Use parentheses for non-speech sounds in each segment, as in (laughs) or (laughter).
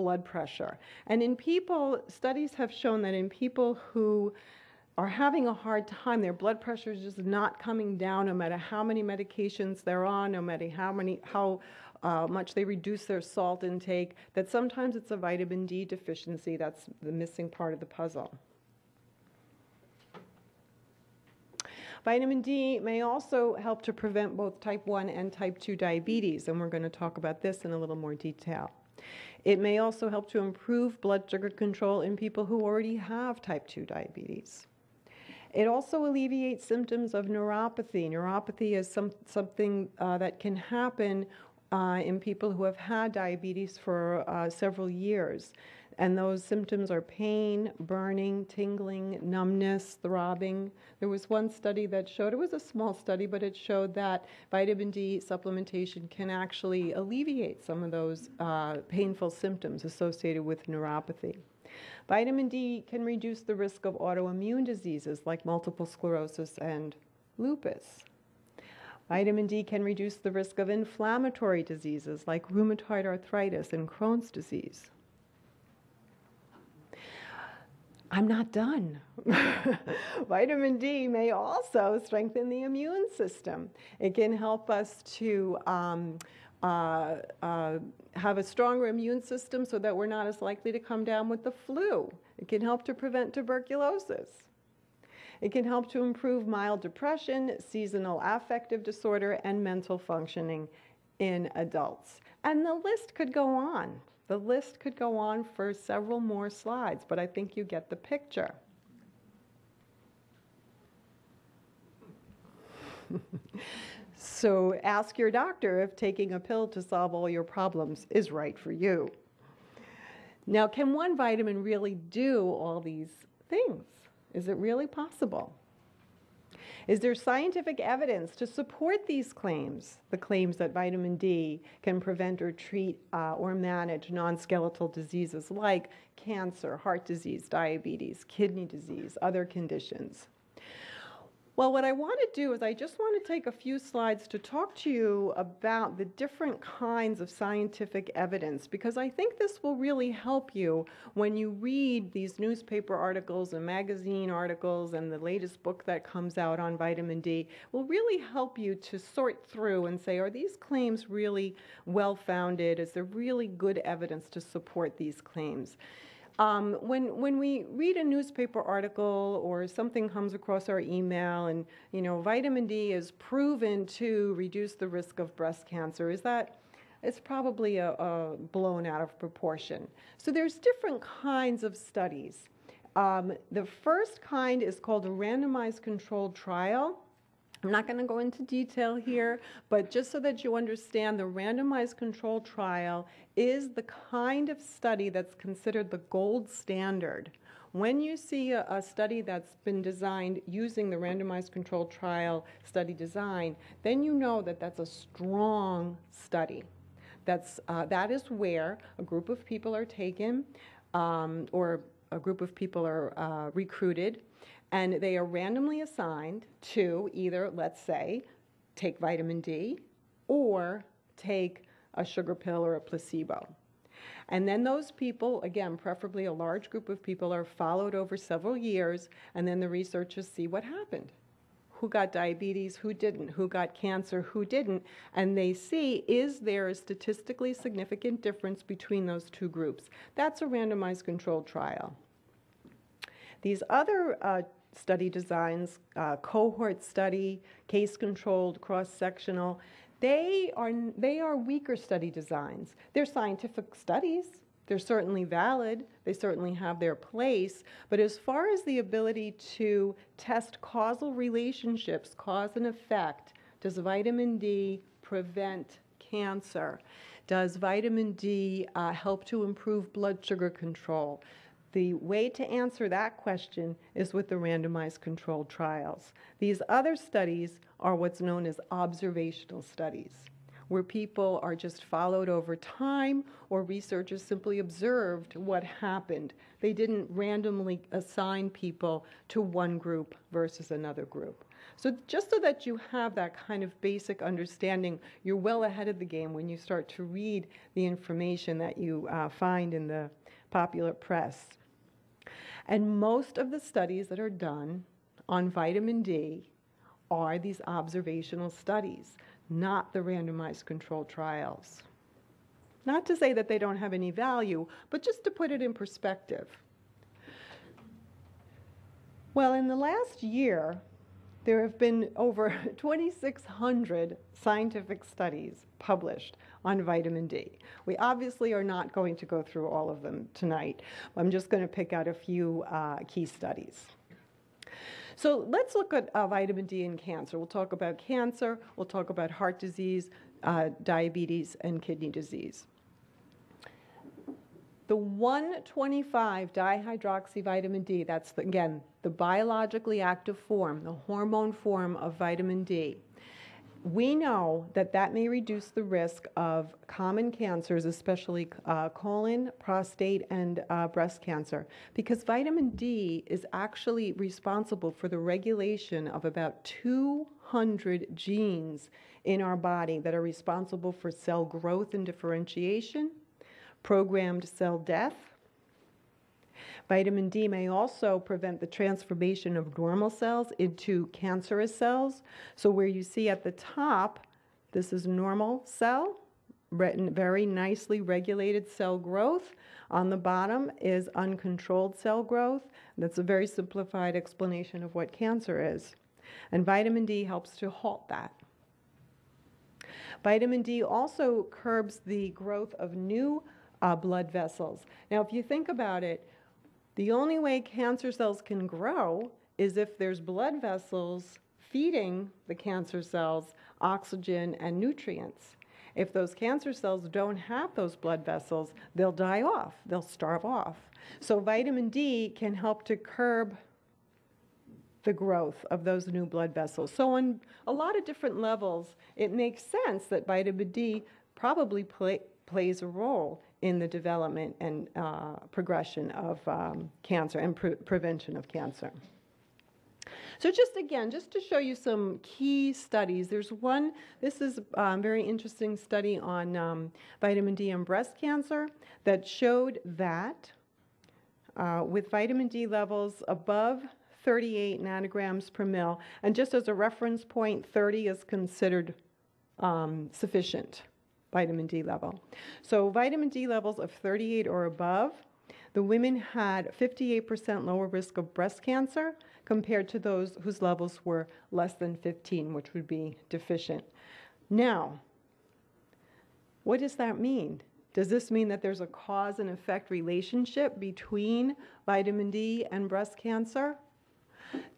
blood pressure. And in people, studies have shown that in people who are having a hard time, their blood pressure is just not coming down no matter how many medications they're on, no matter how many how uh, much they reduce their salt intake, that sometimes it's a vitamin D deficiency that's the missing part of the puzzle. Vitamin D may also help to prevent both type 1 and type 2 diabetes, and we're going to talk about this in a little more detail. It may also help to improve blood sugar control in people who already have type 2 diabetes. It also alleviates symptoms of neuropathy. Neuropathy is some, something uh, that can happen uh, in people who have had diabetes for uh, several years. And those symptoms are pain, burning, tingling, numbness, throbbing. There was one study that showed, it was a small study, but it showed that vitamin D supplementation can actually alleviate some of those uh, painful symptoms associated with neuropathy. Vitamin D can reduce the risk of autoimmune diseases like multiple sclerosis and lupus. Vitamin D can reduce the risk of inflammatory diseases like rheumatoid arthritis and Crohn's disease. I'm not done. (laughs) Vitamin D may also strengthen the immune system. It can help us to um, uh, uh, have a stronger immune system so that we're not as likely to come down with the flu. It can help to prevent tuberculosis. It can help to improve mild depression, seasonal affective disorder, and mental functioning in adults. And the list could go on. The list could go on for several more slides, but I think you get the picture. (laughs) So ask your doctor if taking a pill to solve all your problems is right for you. Now, can one vitamin really do all these things? Is it really possible? Is there scientific evidence to support these claims, the claims that vitamin D can prevent or treat uh, or manage non skeletal diseases like cancer, heart disease, diabetes, kidney disease, other conditions? Well, what I want to do is I just want to take a few slides to talk to you about the different kinds of scientific evidence because I think this will really help you when you read these newspaper articles and magazine articles and the latest book that comes out on vitamin D will really help you to sort through and say, are these claims really well founded? Is there really good evidence to support these claims? Um, when, when we read a newspaper article or something comes across our email and, you know, vitamin D is proven to reduce the risk of breast cancer, is that, it's probably a, a blown out of proportion. So there's different kinds of studies. Um, the first kind is called a randomized controlled trial. I'm not going to go into detail here, but just so that you understand, the randomized control trial is the kind of study that's considered the gold standard. When you see a, a study that's been designed using the randomized control trial study design, then you know that that's a strong study. That's, uh, that is where a group of people are taken um, or a group of people are uh, recruited and they are randomly assigned to either, let's say, take vitamin D or take a sugar pill or a placebo. And then those people, again, preferably a large group of people, are followed over several years, and then the researchers see what happened. Who got diabetes, who didn't, who got cancer, who didn't, and they see is there a statistically significant difference between those two groups. That's a randomized controlled trial. These other uh, study designs, uh, cohort study, case controlled, cross sectional, they are, they are weaker study designs. They're scientific studies. They're certainly valid. They certainly have their place. But as far as the ability to test causal relationships, cause and effect, does vitamin D prevent cancer? Does vitamin D uh, help to improve blood sugar control? The way to answer that question is with the randomized controlled trials. These other studies are what's known as observational studies, where people are just followed over time or researchers simply observed what happened. They didn't randomly assign people to one group versus another group. So, just so that you have that kind of basic understanding, you're well ahead of the game when you start to read the information that you uh, find in the popular press. And most of the studies that are done on vitamin D are these observational studies, not the randomized controlled trials. Not to say that they don't have any value, but just to put it in perspective. Well, in the last year, there have been over (laughs) 2,600 scientific studies published on vitamin D. We obviously are not going to go through all of them tonight. I'm just going to pick out a few uh, key studies. So let's look at uh, vitamin D in cancer. We'll talk about cancer, we'll talk about heart disease, uh, diabetes, and kidney disease. The 125 dihydroxyvitamin D, that's the, again the biologically active form, the hormone form of vitamin D, we know that that may reduce the risk of common cancers, especially uh, colon, prostate, and uh, breast cancer, because vitamin D is actually responsible for the regulation of about 200 genes in our body that are responsible for cell growth and differentiation, programmed cell death, Vitamin D may also prevent the transformation of normal cells into cancerous cells. So, where you see at the top, this is normal cell, very nicely regulated cell growth. On the bottom is uncontrolled cell growth. That's a very simplified explanation of what cancer is. And vitamin D helps to halt that. Vitamin D also curbs the growth of new uh, blood vessels. Now, if you think about it, the only way cancer cells can grow is if there's blood vessels feeding the cancer cells oxygen and nutrients. If those cancer cells don't have those blood vessels, they'll die off, they'll starve off. So, vitamin D can help to curb the growth of those new blood vessels. So, on a lot of different levels, it makes sense that vitamin D probably play, plays a role in the development and uh, progression of um, cancer and pre- prevention of cancer. So, just again, just to show you some key studies, there's one, this is a um, very interesting study on um, vitamin D and breast cancer that showed that uh, with vitamin D levels above 38 nanograms per mil, and just as a reference point, 30 is considered um, sufficient vitamin D level. So, vitamin D levels of 38 or above, the women had 58% lower risk of breast cancer compared to those whose levels were less than 15, which would be deficient. Now, what does that mean? Does this mean that there's a cause and effect relationship between vitamin D and breast cancer?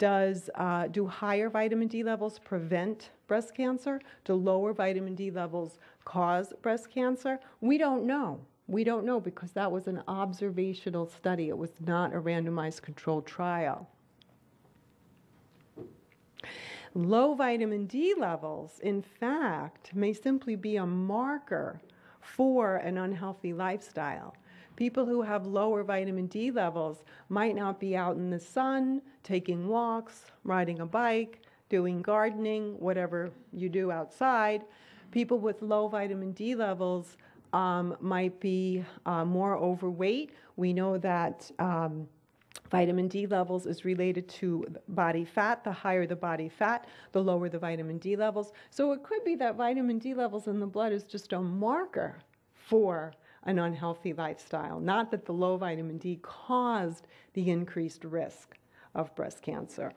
Does uh, do higher vitamin D levels prevent breast cancer? Do lower vitamin D levels cause breast cancer? We don't know. We don't know because that was an observational study. It was not a randomized controlled trial. Low vitamin D levels, in fact, may simply be a marker for an unhealthy lifestyle. People who have lower vitamin D levels might not be out in the sun, taking walks, riding a bike, doing gardening, whatever you do outside. People with low vitamin D levels um, might be uh, more overweight. We know that um, vitamin D levels is related to body fat. The higher the body fat, the lower the vitamin D levels. So it could be that vitamin D levels in the blood is just a marker for an unhealthy lifestyle, not that the low vitamin D caused the increased risk of breast cancer.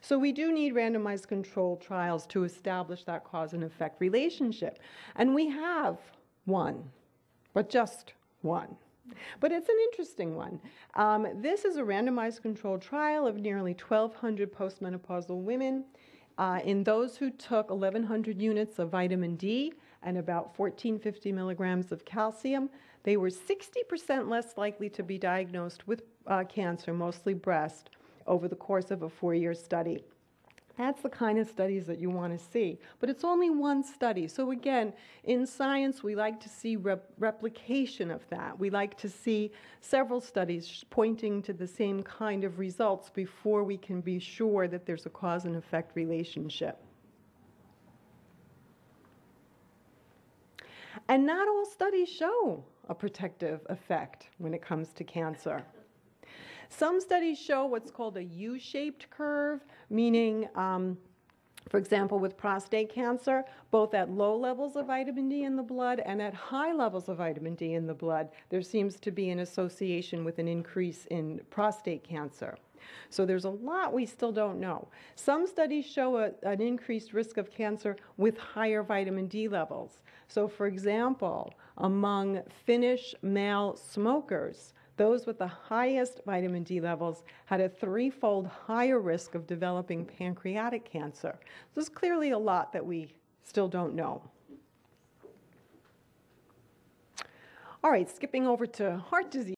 So we do need randomized controlled trials to establish that cause and effect relationship. And we have one, but just one. But it's an interesting one. Um, this is a randomized controlled trial of nearly 1,200 postmenopausal women. Uh, in those who took 1,100 units of vitamin D and about 1450 milligrams of calcium, they were 60% less likely to be diagnosed with uh, cancer, mostly breast, over the course of a four year study. That's the kind of studies that you want to see. But it's only one study. So, again, in science, we like to see rep- replication of that. We like to see several studies pointing to the same kind of results before we can be sure that there's a cause and effect relationship. And not all studies show a protective effect when it comes to cancer. Some studies show what's called a U shaped curve, meaning, um, for example, with prostate cancer, both at low levels of vitamin D in the blood and at high levels of vitamin D in the blood, there seems to be an association with an increase in prostate cancer. So there's a lot we still don't know. Some studies show a, an increased risk of cancer with higher vitamin D levels. So, for example, among Finnish male smokers, those with the highest vitamin D levels had a threefold higher risk of developing pancreatic cancer. So There's clearly a lot that we still don't know. All right, skipping over to heart disease.